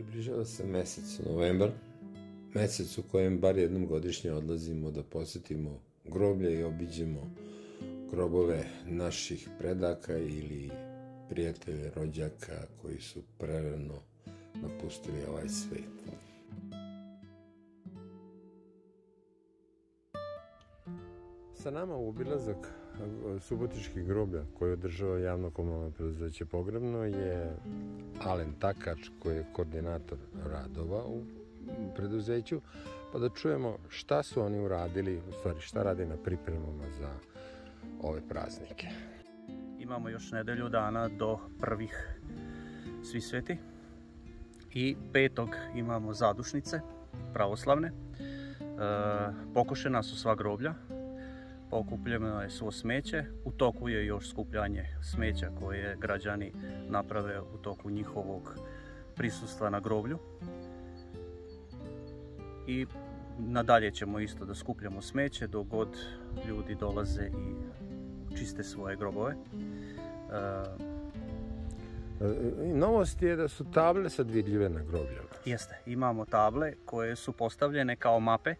Približava se mesec novembar, mesec u kojem bar jednom godišnje odlazimo da posetimo groblje i obiđemo grobove naših predaka ili prijatelja, rođaka koji su prerano napustili ovaj svet. Sa nama u obilazak subotičkih groblja koje održava javno komunalno preduzeće Pogrebno je Alen Takač koji je koordinator radova u preduzeću pa da čujemo šta su oni uradili, u stvari šta rade na pripremama za ove praznike. Imamo još nedelju dana do prvih svi sveti i petog imamo zadušnice pravoslavne. E, pokošena su sva groblja, pokupljeno je svo smeće, u toku je još skupljanje smeća koje građani naprave u toku njihovog prisustva na groblju. I nadalje ćemo isto da skupljamo smeće dok god ljudi dolaze i čiste svoje grobove. E, novost je da su table sad vidljive na grobljama. Jeste, imamo table koje su postavljene kao mape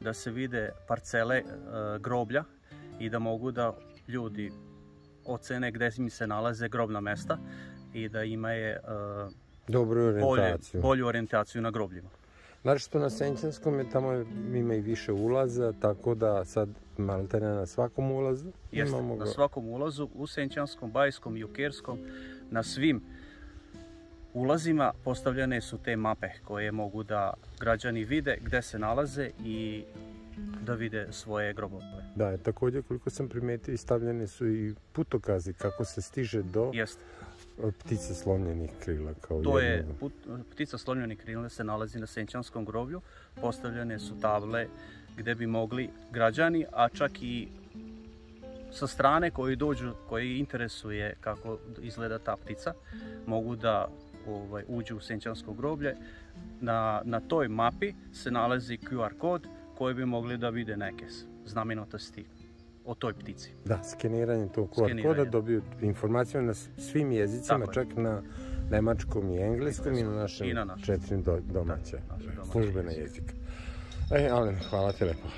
da se vide parcele e, groblja i da mogu da ljudi ocene gdje mi se nalaze grobna mesta i da imaju e, Dobru orijentaciju. bolju orijentaciju na grobljima. Znači što na Senčanskom je tamo ima i više ulaza, tako da sad maltene na svakom ulazu Jeste, na svakom ulazu, u Senčanskom, Bajskom i Ukerskom, na svim ulazima postavljene su te mape koje mogu da građani vide gdje se nalaze i da vide svoje grobove. Da, također koliko sam primijetio stavljene su i putokazi kako se stiže do Jeste. ptice slomljenih krila. Kao to je, ptica slomljenih krila se nalazi na Senčanskom groblju, postavljene su table gdje bi mogli građani, a čak i sa strane koji dođu, koji interesuje kako izgleda ta ptica, mogu da ovaj, uđu u Senčansko groblje. Na, na toj mapi se nalazi QR kod koji bi mogli da vide neke znamenitosti o toj ptici. Da, skeniranjem tog QR koda dobiju informaciju na svim jezicima, čak na nemačkom i engleskom i na našem četiri domaće, službene jezika. E, Alen, hvala ti lepo.